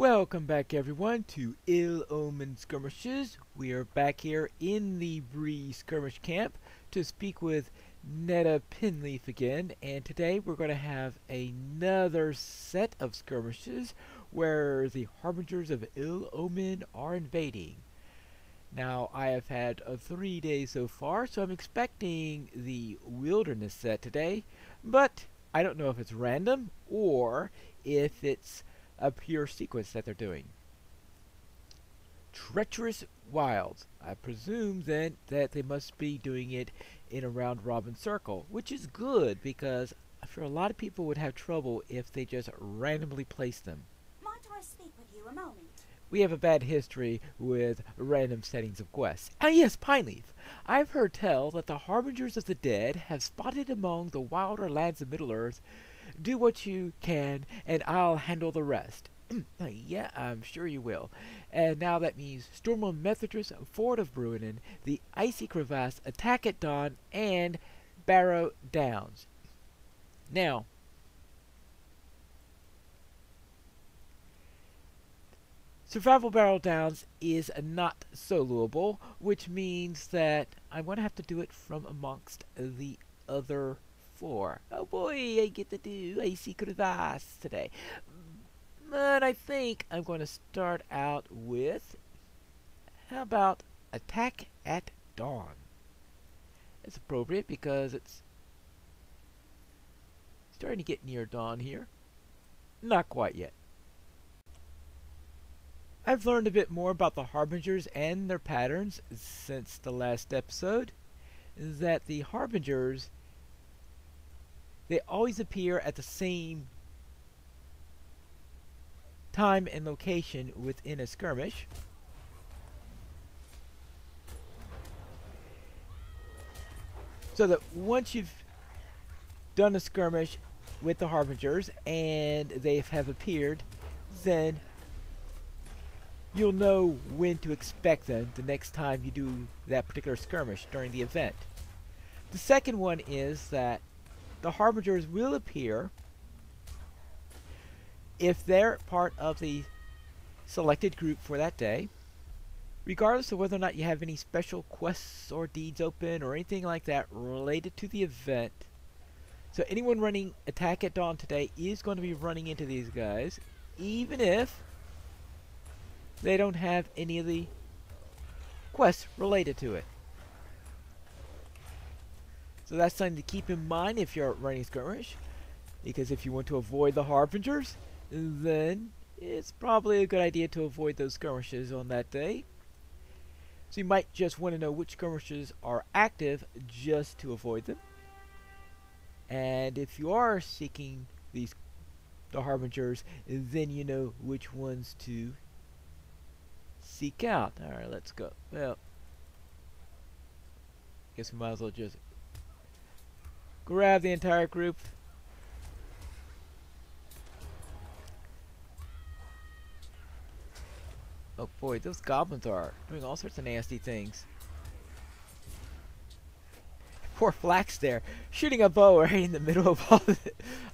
Welcome back everyone to Ill Omen Skirmishes. We are back here in the Bree Skirmish Camp to speak with Netta Pinleaf again and today we're going to have another set of skirmishes where the Harbingers of Ill Omen are invading. Now I have had uh, three days so far so I'm expecting the Wilderness set today but I don't know if it's random or if it's a pure sequence that they're doing. Treacherous Wilds. I presume then that they must be doing it in a round robin circle, which is good because I fear a lot of people would have trouble if they just randomly placed them. Might I speak with you a moment? We have a bad history with random settings of quests. Ah yes, Pineleaf. I've heard tell that the Harbingers of the Dead have spotted among the wilder lands of Middle-earth do what you can, and I'll handle the rest. yeah, I'm sure you will. And now that means Storm on Methedras, Ford of Bruinen, the Icy Crevasse, Attack at Dawn, and Barrow Downs. Now, Survival Barrow Downs is not soloable, which means that I'm going to have to do it from amongst the other Oh boy, I get to do Icy Crevasse today. But I think I'm going to start out with, how about Attack at Dawn? It's appropriate because it's starting to get near dawn here. Not quite yet. I've learned a bit more about the Harbingers and their patterns since the last episode. That the Harbingers they always appear at the same time and location within a skirmish. So that once you've done a skirmish with the Harbingers and they have appeared, then you'll know when to expect them the next time you do that particular skirmish during the event. The second one is that the Harbingers will appear if they're part of the selected group for that day, regardless of whether or not you have any special quests or deeds open or anything like that related to the event. So anyone running Attack at Dawn today is going to be running into these guys, even if they don't have any of the quests related to it. So that's something to keep in mind if you're running skirmish. Because if you want to avoid the Harbingers, then it's probably a good idea to avoid those skirmishes on that day. So you might just want to know which skirmishes are active just to avoid them. And if you are seeking these the Harbingers, then you know which ones to seek out. Alright, let's go. Well, guess we might as well just grab the entire group. Oh boy, those goblins are doing all sorts of nasty things. Poor Flax there, shooting a bow right in the middle of all the,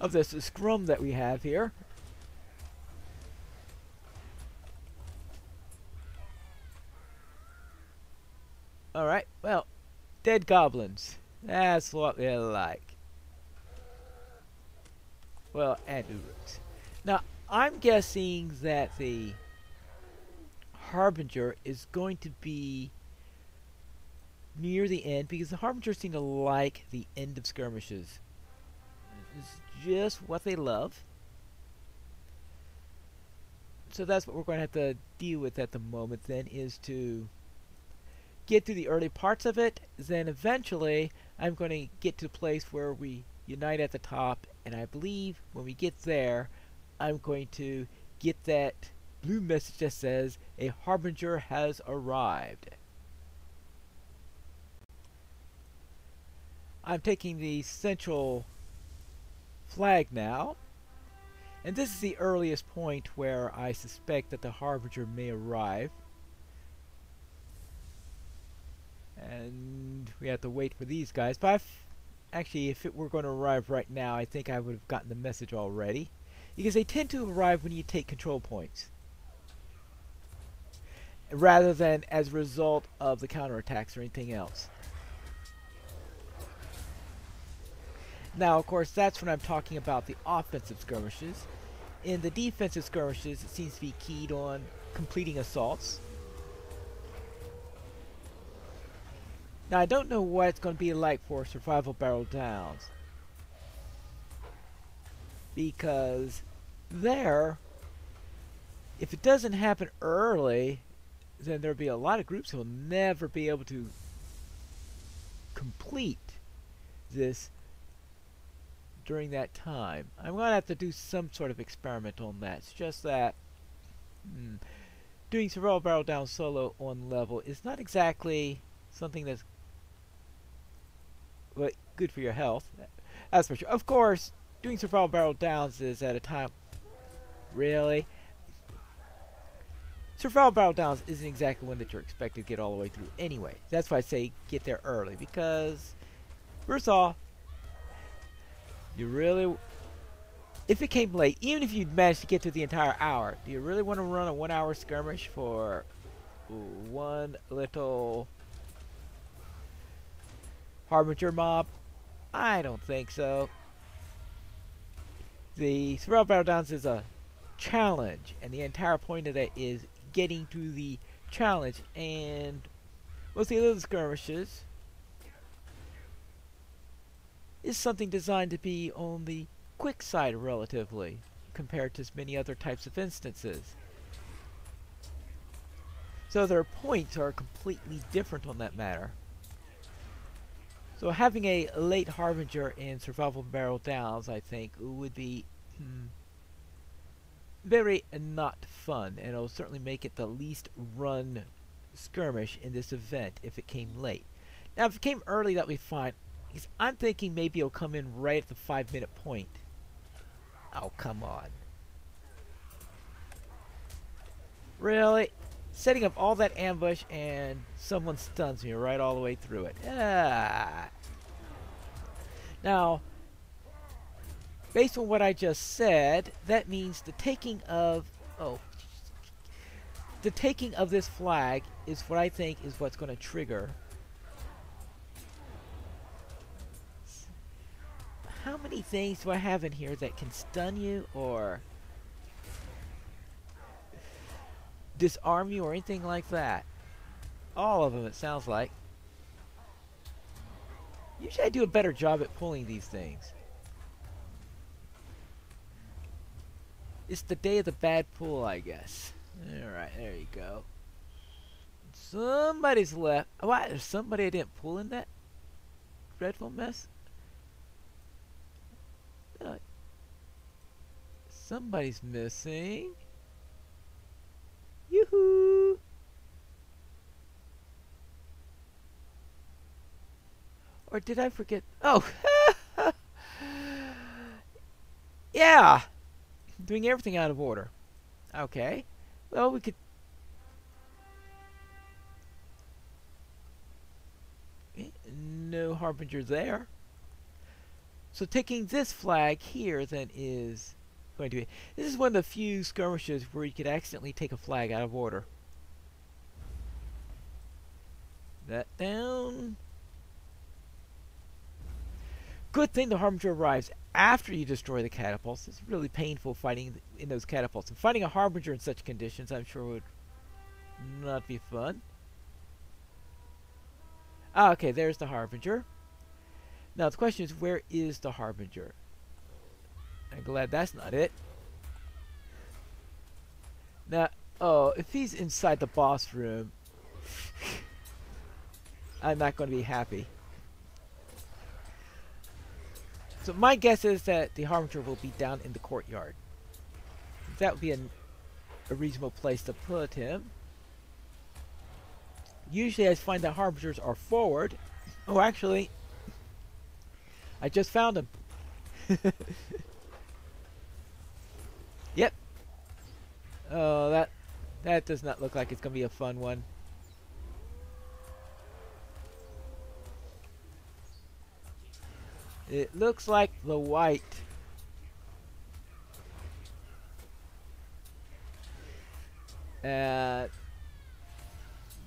of this scrum that we have here. Alright, well, dead goblins. That's what they like. Well, and Uruks. Now, I'm guessing that the Harbinger is going to be near the end because the Harbinger seem to like the end of skirmishes. It's just what they love. So that's what we're going to have to deal with at the moment then is to get through the early parts of it. Then eventually I'm going to get to a place where we unite at the top and I believe when we get there I'm going to get that blue message that says a harbinger has arrived. I'm taking the central flag now. And this is the earliest point where I suspect that the harbinger may arrive. And we have to wait for these guys. But I've Actually, if it were going to arrive right now, I think I would have gotten the message already. Because they tend to arrive when you take control points. rather than as a result of the counterattacks or anything else. Now, of course, that's when I'm talking about the offensive skirmishes. In the defensive skirmishes, it seems to be keyed on completing assaults. Now, I don't know what it's going to be like for Survival Barrow Downs. Because there, if it doesn't happen early, then there'll be a lot of groups who will never be able to complete this during that time. I'm going to have to do some sort of experiment on that. It's just that hmm, doing Survival Barrow Down solo on level is not exactly something that's well, good for your health. That's for sure. Of course, doing Survival Barrow Downs is at a time... Really? Survival Barrow Downs isn't exactly one that you're expected to get all the way through anyway. That's why I say get there early, because... First off, you really, if it came late, even if you managed to get through the entire hour, do you really want to run a one-hour skirmish for one little Harbinger mob? I don't think so. The Survival Barrow Downs is a challenge, and the entire point of it is getting to the challenge. And most of the other skirmishes is something designed to be on the quick side relatively compared to many other types of instances. So their points are completely different on that matter. So having a late Harbinger in Survival Barrow Downs, I think, would be hmm, very not fun, and it'll certainly make it the least run skirmish in this event if it came late. Now, if it came early, that would be fine. I'm thinking maybe he'll come in right at the five minute point. Oh, come on. Really? Setting up all that ambush and someone stuns me right all the way through it. Ah. Now, based on what I just said, that means the taking of... Oh. The taking of this flag is what I think is what's going to trigger how many things do I have in here that can stun you or disarm you or anything like that? All of them, it sounds like. Usually I do a better job at pulling these things. It's the day of the bad pull, I guess. Alright, there you go. Somebody's left. Why? There's somebody I didn't pull in that dreadful mess? Uh, somebody's missing. Yoo-hoo! Or did I forget? Oh! yeah! Doing everything out of order. Okay. Well, we could... No Harbinger there. So taking this flag here then is going to be... This is one of the few skirmishes where you could accidentally take a flag out of order. That down. Good thing the Harbinger arrives after you destroy the catapults. It's really painful fighting in those catapults. And fighting a Harbinger in such conditions I'm sure would not be fun. Ah, okay, there's the Harbinger. Now the question is, where is the Harbinger? I'm glad that's not it. Now, oh, if he's inside the boss room, I'm not going to be happy. So my guess is that the Harbinger will be down in the courtyard. That would be an, a reasonable place to put him. Usually I find that Harbingers are forward. Oh, actually, I just found him. Oh, that that does not look like it's going to be a fun one. It looks like the wight. Uh,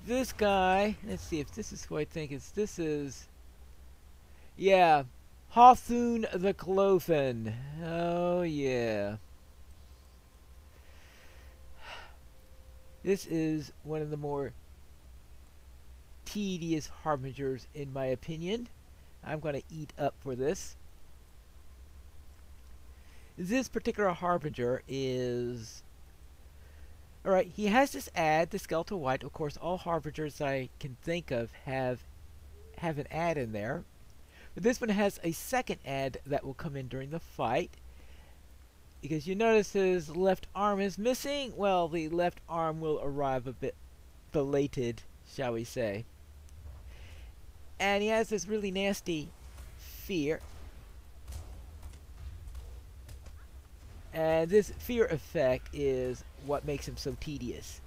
this guy, let's see if this is who I think is. This is, yeah, Hawthune the Cloven. Oh yeah. This is one of the more tedious harbingers in my opinion. I'm going to eat up for this. This particular harbinger is Alright, he has this ad, the skeletal wight. Of course, all harbingers I can think of have have an ad in there. But this one has a second ad that will come in during the fight. Because you notice his left arm is missing. Well, the left arm will arrive a bit belated, shall we say. And he has this really nasty fear. And this fear effect is what makes him so tedious.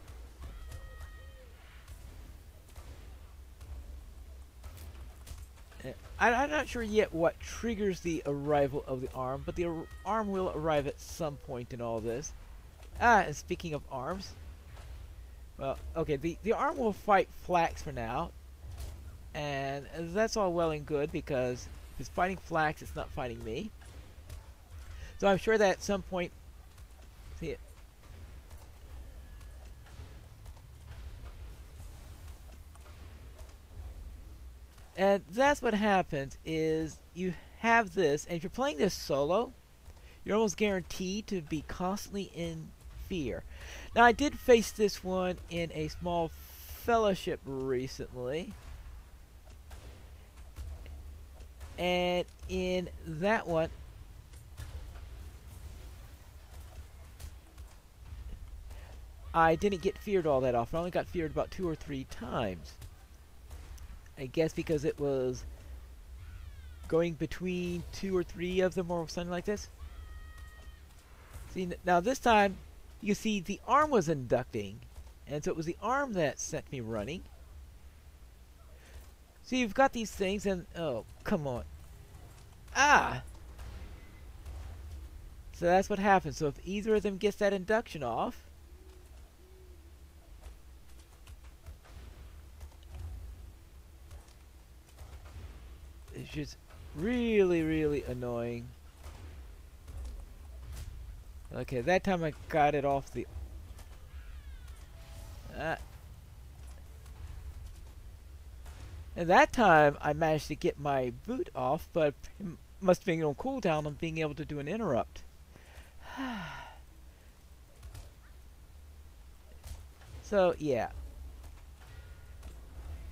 I, am not sure yet what triggers the arrival of the arm, but the ar arm will arrive at some point in all this. Ah, and speaking of arms, well, okay, the, the arm will fight Flax for now, and that's all well and good because if it's fighting Flax, it's not fighting me. So I'm sure that at some point, And that's what happens is you have this, and if you're playing this solo, you're almost guaranteed to be constantly in fear. Now I did face this one in a small fellowship recently. And in that one, I didn't get feared all that often. I only got feared about two or three times. I guess because it was going between two or three of them or something like this. See, now this time, you see the arm was inducting, and so it was the arm that sent me running. So you've got these things, and oh, come on. Ah! So that's what happens. So if either of them gets that induction off, it's just really, really annoying. Okay, that time I got it off the... Uh, and that time I managed to get my boot off, but must have been on cooldown on being able to do an interrupt. so, yeah.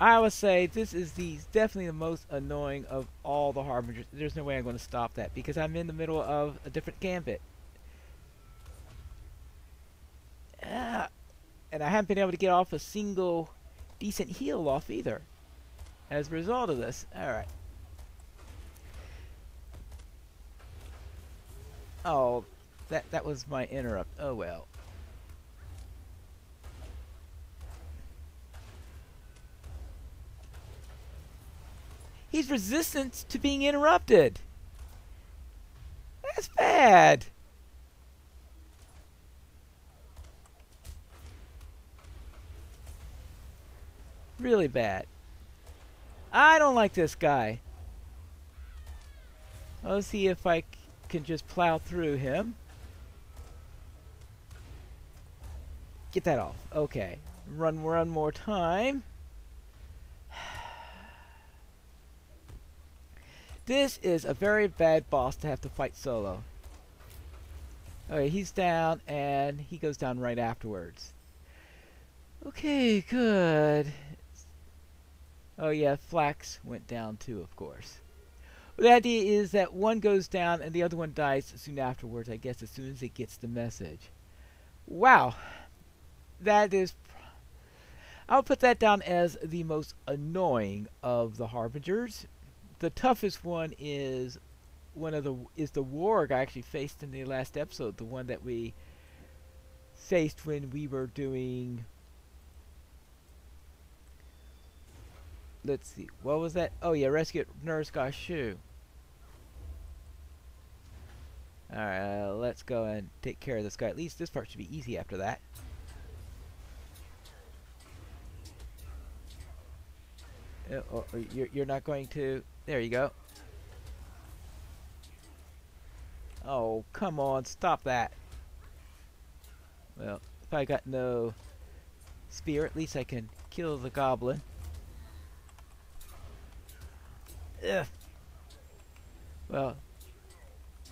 I would say this is the definitely the most annoying of all the harbingers. There's no way I'm going to stop that because I'm in the middle of a different gambit. Ah, and I haven't been able to get off a single decent heal off either as a result of this. Alright. Oh, that that was my interrupt. Oh well. He's resistant to being interrupted. That's bad. Really bad. I don't like this guy. Let's see if I can just plow through him. Get that off. Okay. Run one more time. This is a very bad boss to have to fight solo. Okay, he's down, and he goes down right afterwards. Okay, good. Oh yeah, Flax went down too, of course. The idea is that one goes down and the other one dies soon afterwards, I guess, as soon as it gets the message. Wow. That is... I'll put that down as the most annoying of the Harbingers the toughest one is one of the is the warg I actually faced in the last episode, the one that we faced when we were doing let's see, what was that? Oh yeah, rescue Nurse Gashu. Alright, uh, let's go and take care of this guy. At least this part should be easy after that. Uh, oh, you're, you're not going to... There you go. Oh, come on, stop that. Well, if I got no spear, at least I can kill the goblin. Ugh. Well,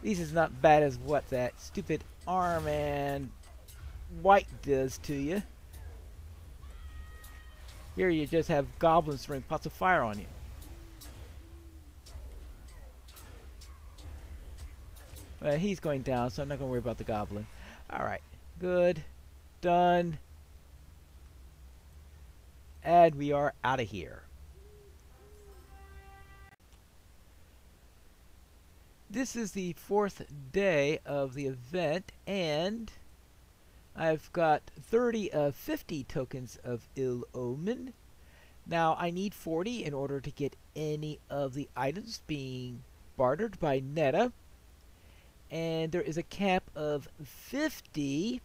least it's not bad as what that stupid arm and wight does to you. Here you just have goblins throwing pots of fire on you. Well, he's going down, so I'm not going to worry about the goblin. Alright, good. Done. And we are out of here. This is the fourth day of the event, and I've got 30 of 50 tokens of ill omen. Now, I need 40 in order to get any of the items being bartered by Netta. And there is a cap of 50.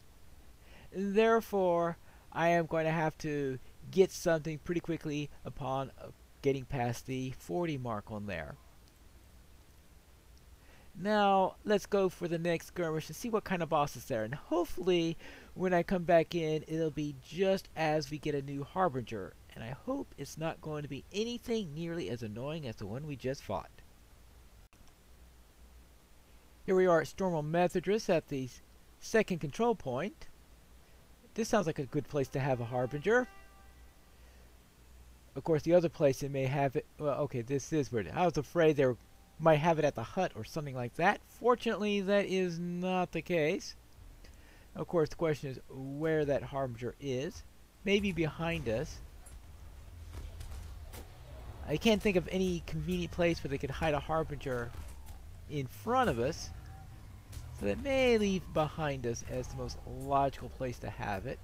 Therefore, I am going to have to get something pretty quickly upon uh, getting past the 40 mark on there. Now, let's go for the next skirmish and see what kind of boss is there. And hopefully, when I come back in, it'll be just as we get a new Harbinger. And I hope it's not going to be anything nearly as annoying as the one we just fought. Here we are at Storm on Methedras at the second control point. This sounds like a good place to have a Harbinger. Of course, the other place it may have it... Well, okay, this is weird. I was afraid they might have it at the hut or something like that. Fortunately, that is not the case. Of course, the question is where that Harbinger is. Maybe behind us. I can't think of any convenient place where they could hide a Harbinger in front of us. So that may leave behind us as the most logical place to have it.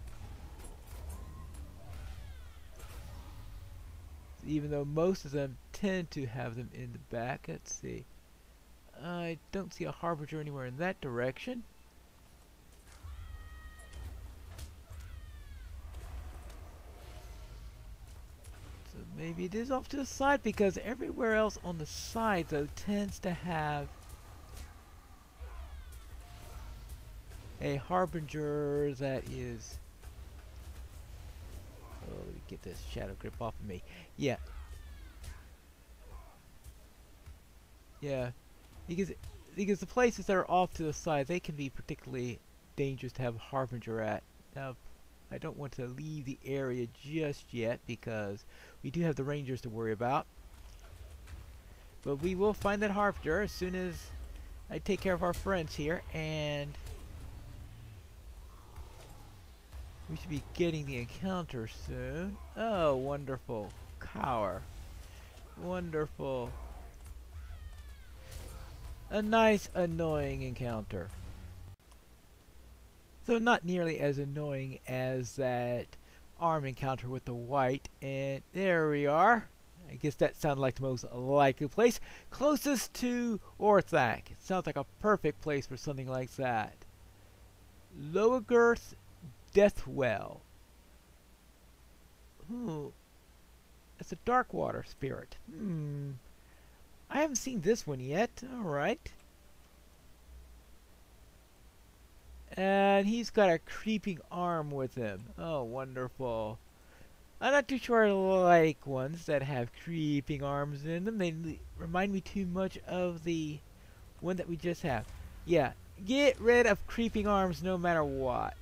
even though most of them tend to have them in the back. Let's see. I don't see a harbinger anywhere in that direction. So maybe it is off to the side because everywhere else on the side though tends to have a harbinger that is Oh, get this shadow grip off of me. Yeah. Yeah. Because because the places that are off to the side, they can be particularly dangerous to have a Harbinger at. Now, I don't want to leave the area just yet because we do have the Rangers to worry about. But we will find that Harbinger as soon as I take care of our friends here and We should be getting the encounter soon. Oh, wonderful. Cower. Wonderful. A nice, annoying encounter. Though not nearly as annoying as that arm encounter with the wight. And there we are. I guess that sounded like the most likely place. Closest to Orthanc. It sounds like a perfect place for something like that. Lower-girth Deathwell. Ooh. It's a dark water spirit. Hmm. I haven't seen this one yet. Alright. And he's got a creeping arm with him. Oh, wonderful. I'm not too sure I like ones that have creeping arms in them. They remind me too much of the one that we just have. Yeah, get rid of creeping arms no matter what.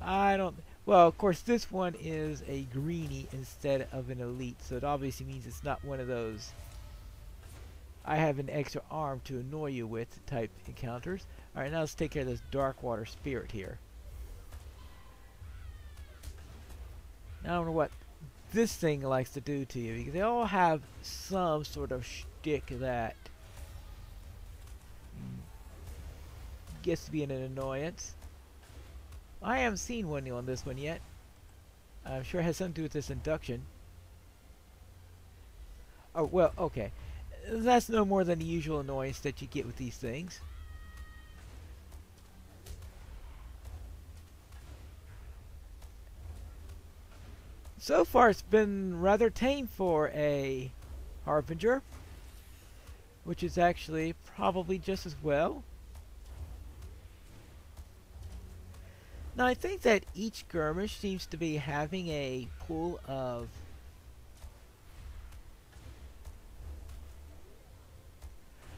I don't... Well, of course, this one is a greenie instead of an elite, so it obviously means it's not one of those I have an extra arm to annoy you with type encounters. Alright, now let's take care of this dark water spirit here. Now I don't know what this thing likes to do to you, they all have some sort of shtick that gets to be an annoyance. I haven't seen one on this one yet. I'm sure it has something to do with this induction. Oh, well, okay. That's no more than the usual annoyance that you get with these things. So far it's been rather tame for a Harbinger, which is actually probably just as well. Now I think that each skirmish seems to be having a pool of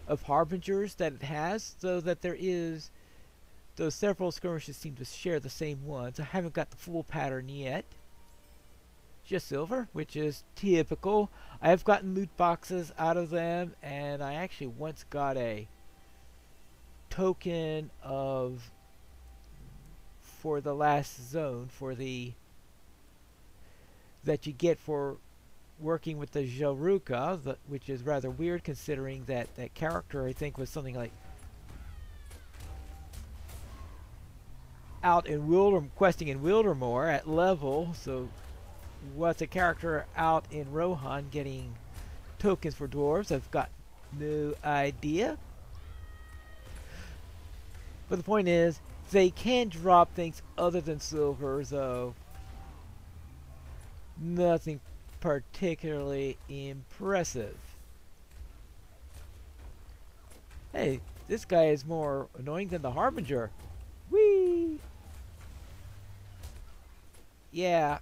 of harbingers that it has, so that there is though several skirmishes seem to share the same ones. I haven't got the full pattern yet. Just silver, which is typical. I have gotten loot boxes out of them, and I actually once got a token of for the last zone for the that you get for working with the Jaruka, the, which is rather weird considering that that character I think was something like out in Wilder questing in Wildermore at level, so what's a character out in Rohan getting tokens for dwarves? I've got no idea. But the point is, they can drop things other than silver, though nothing particularly impressive. Hey, this guy is more annoying than the Harbinger. Whee! Yeah.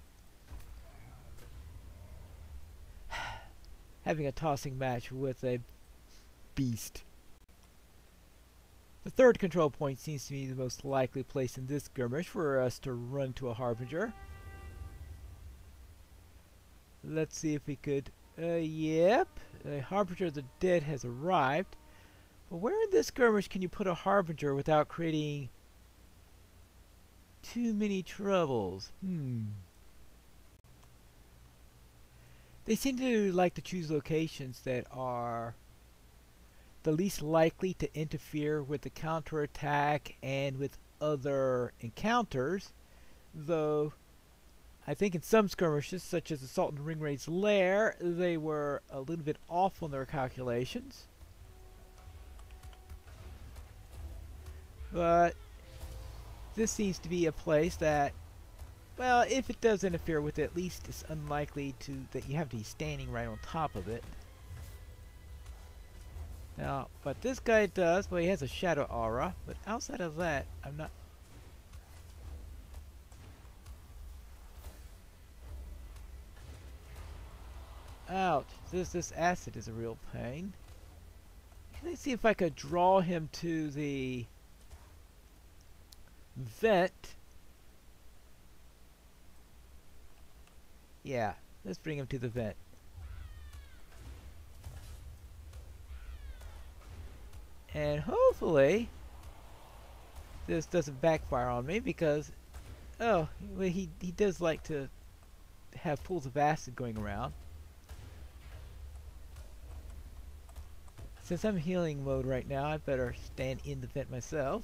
Having a tossing match with a beast. The third control point seems to be the most likely place in this skirmish for us to run to a Harbinger. Let's see if we could... Uh, yep. A Harbinger of the Dead has arrived. But where in this skirmish can you put a Harbinger without creating too many troubles? Hmm. They seem to like to choose locations that are the least likely to interfere with the counterattack and with other encounters, though I think in some skirmishes, such as the Sultan Ringwraith's Lair, they were a little bit off on their calculations. But this seems to be a place that, well, if it does interfere with it, at least it's unlikely to that you have to be standing right on top of it. Now, but this guy does, well, he has a shadow aura, but outside of that, I'm not... Ouch, this, this acid is a real pain. Let's see if I could draw him to the vent. Yeah, let's bring him to the vent. And hopefully this doesn't backfire on me because oh well, he he does like to have pools of acid going around. Since I'm healing mode right now, I better stand in the vent myself.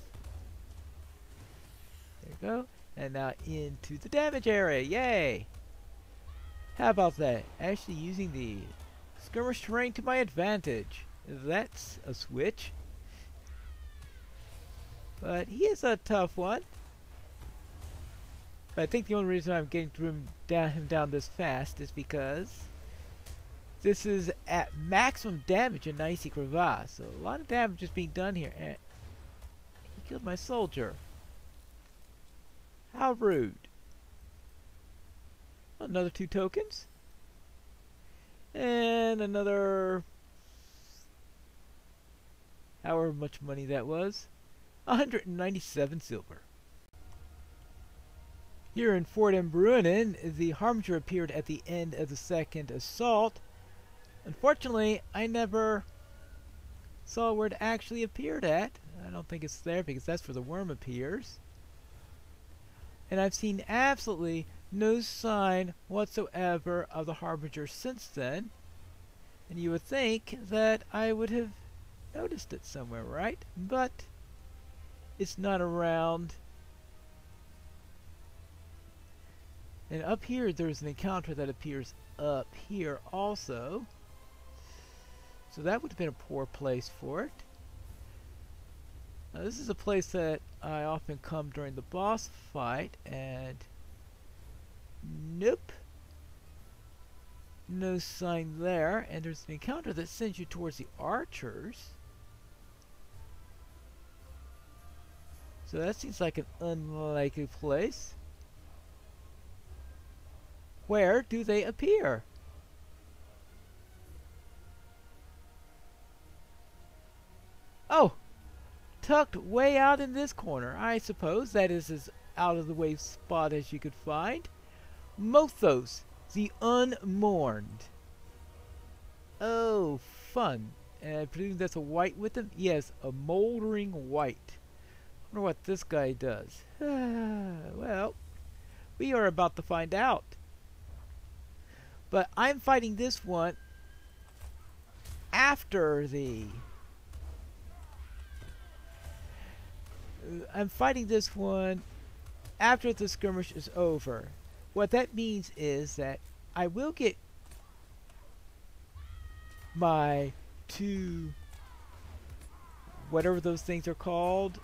There we go. And now into the damage area. Yay! How about that? Actually using the skirmish terrain to my advantage. That's a switch. But he is a tough one. But I think the only reason I'm getting through him down, him down this fast is because this is at maximum damage in Icy Crevasse. So a lot of damage is being done here. And he killed my soldier. How rude. Another two tokens. And another... However much money that was. 197 silver. Here in Ford of Bruinen, the Harbinger appeared at the end of the second assault. Unfortunately, I never saw where it actually appeared at. I don't think it's there because that's where the worm appears. And I've seen absolutely no sign whatsoever of the Harbinger since then. And you would think that I would have noticed it somewhere, right? But it's not around. And up here, there's an encounter that appears up here also. So that would have been a poor place for it. Now this is a place that I often come during the boss fight, and nope. No sign there, and there's an encounter that sends you towards the archers. So that seems like an unlikely place. Where do they appear? Oh! Tucked way out in this corner. I suppose that is as out of the way spot as you could find. Mothos, the Unmourned. Oh, fun. And I presume that's a wight with them? Yes, a moldering wight. I wonder what this guy does. well, we are about to find out. But I'm fighting this one after the... I'm fighting this one after the skirmish is over. What that means is that I will get my two whatever those things are called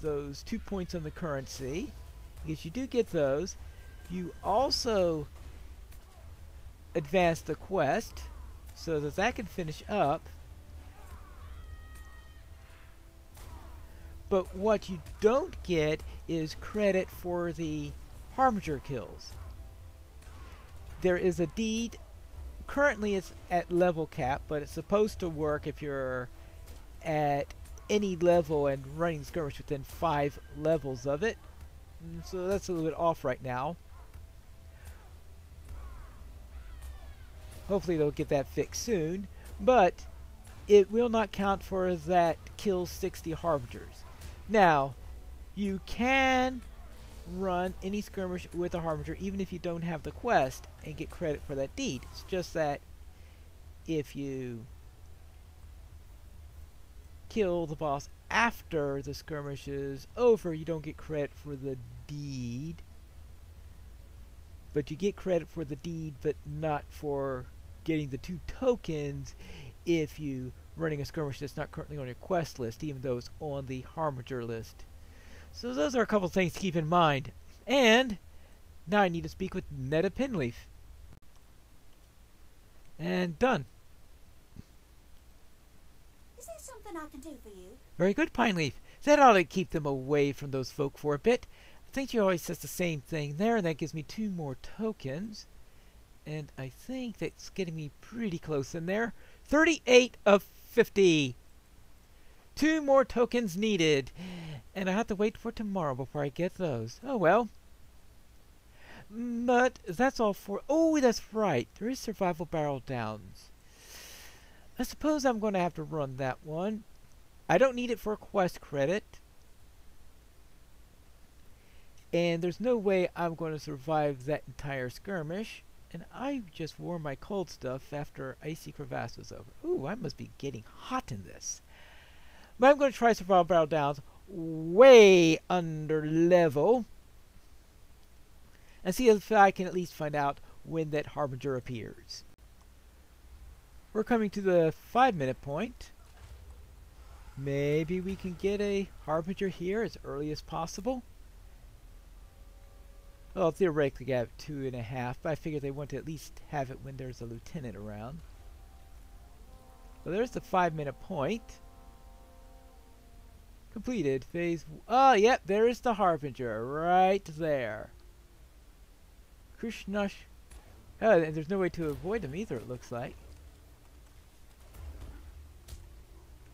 those two points on the currency. Because you do get those. You also advance the quest so that that can finish up. But what you don't get is credit for the Harbinger kills. There is a deed. Currently, it's at level cap, but it's supposed to work if you're at any level and running skirmish within five levels of it. Mm, so that's a little bit off right now. Hopefully they'll get that fixed soon. But it will not count for that kill 60 Harbingers. Now, you can run any skirmish with a Harbinger even if you don't have the quest and get credit for that deed. It's just that if you kill the boss after the skirmish is over, you don't get credit for the deed. But you get credit for the deed, but not for getting the two tokens if you running a skirmish that's not currently on your quest list, even though it's on the Harbinger list. So those are a couple things to keep in mind. And now I need to speak with Netta Pinleaf. And done. Is there something I can do for you? Very good, Pineleaf. That ought to keep them away from those folk for a bit. I think she always says the same thing there, and that gives me two more tokens. And I think that's getting me pretty close in there. 38 of 50. Two more tokens needed. And I have to wait for tomorrow before I get those. Oh well. But that's all for... Oh, that's right. There is Survival Barrow Downs. I suppose I'm going to have to run that one. I don't need it for quest credit. And there's no way I'm going to survive that entire skirmish. And I just wore my cold stuff after Icy Crevasse was over. Ooh, I must be getting hot in this. But I'm going to try Survival Barrow Downs way under level. And see if I can at least find out when that Harbinger appears. We're coming to the five minute point. Maybe we can get a Harbinger here as early as possible. Well, theoretically, I have two and a half, but I figure they want to at least have it when there's a lieutenant around. Well, there's the five minute point. Completed. Phase. Oh, yep, there is the Harbinger right there. Krishnash. Oh, and there's no way to avoid them either, it looks like.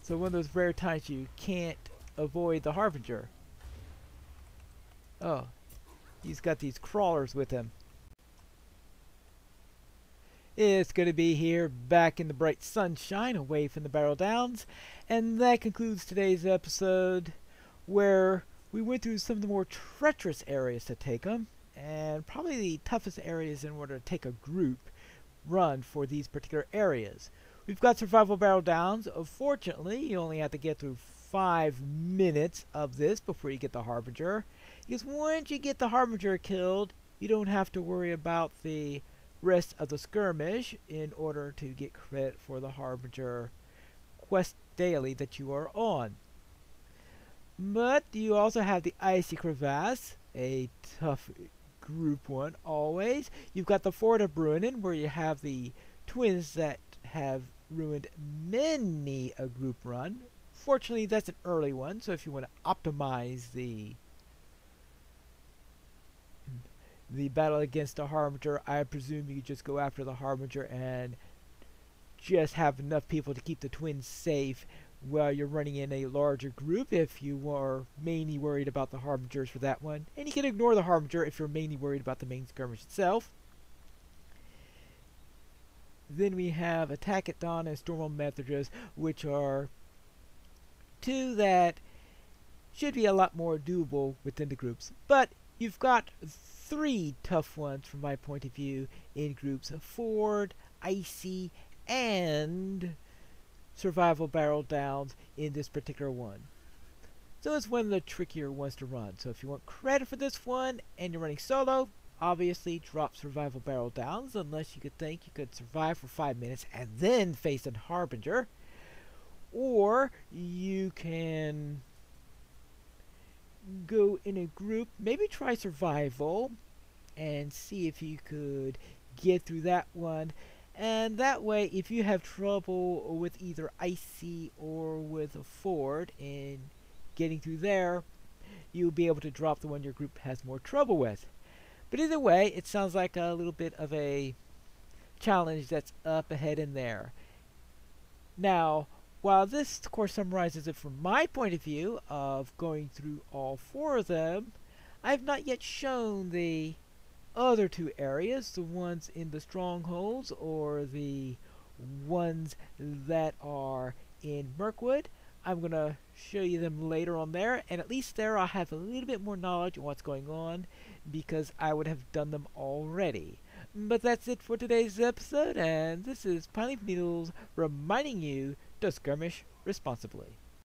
So one of those rare times you can't avoid the Harbinger. Oh, he's got these crawlers with him. It's going to be here back in the bright sunshine away from the Barrow Downs. And that concludes today's episode where we went through some of the more treacherous areas to take them and probably the toughest areas in order to take a group run for these particular areas. We've got Survival Barrow Downs. Unfortunately, you only have to get through five minutes of this before you get the Harbinger. Because once you get the Harbinger killed, you don't have to worry about the rest of the skirmish in order to get credit for the Harbinger quest daily that you are on. But you also have the Icy Crevasse, a tough Group 1 always. You've got the Ford of Bruinen, where you have the twins that have ruined many a group run. Fortunately, that's an early one, so if you want to optimize the the battle against the Harbinger, I presume you just go after the Harbinger and just have enough people to keep the twins safe while you're running in a larger group if you are mainly worried about the Harbingers for that one. And you can ignore the Harbinger if you're mainly worried about the main skirmish itself. Then we have Attack at Dawn and Storm Methedras, which are two that should be a lot more doable within the groups. But you've got three tough ones from my point of view in groups of Ford, Icy, and Survival Barrow Downs in this particular one. So it's one of the trickier ones to run. So if you want credit for this one and you're running solo, obviously drop Survival Barrow Downs unless you could think you could survive for five minutes and then face a Harbinger. Or you can go in a group, maybe try survival and see if you could get through that one. And that way, if you have trouble with either Icy or with a Ford in getting through there, you'll be able to drop the one your group has more trouble with. But either way, it sounds like a little bit of a challenge that's up ahead in there. Now, while this of course summarizes it from my point of view of going through all four of them, I've not yet shown the other two areas, the ones in the strongholds or the ones that are in Mirkwood. I'm going to show you them later on there, and at least there I'll have a little bit more knowledge on what's going on because I would have done them already. But that's it for today's episode, and this is Pineleaf Needles reminding you to skirmish responsibly.